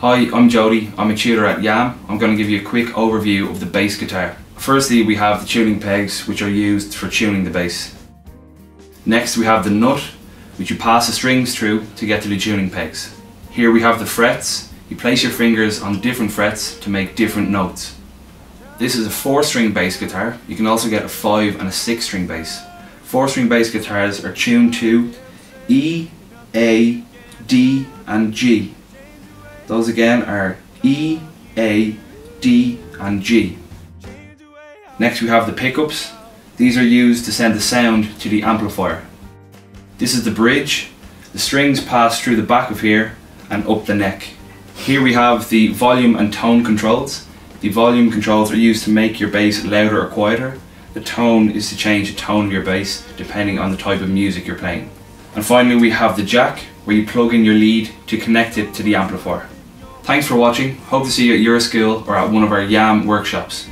Hi, I'm Jody. I'm a tutor at YAM. I'm going to give you a quick overview of the bass guitar. Firstly, we have the tuning pegs, which are used for tuning the bass. Next, we have the nut, which you pass the strings through to get to the tuning pegs. Here we have the frets. You place your fingers on different frets to make different notes. This is a four string bass guitar. You can also get a five and a six string bass. Four string bass guitars are tuned to E, A, D and G. Those again are E, A, D and G. Next we have the pickups. These are used to send the sound to the amplifier. This is the bridge. The strings pass through the back of here and up the neck. Here we have the volume and tone controls. The volume controls are used to make your bass louder or quieter. The tone is to change the tone of your bass depending on the type of music you're playing. And finally we have the jack where you plug in your lead to connect it to the amplifier. Thanks for watching, hope to see you at your school or at one of our YAM workshops.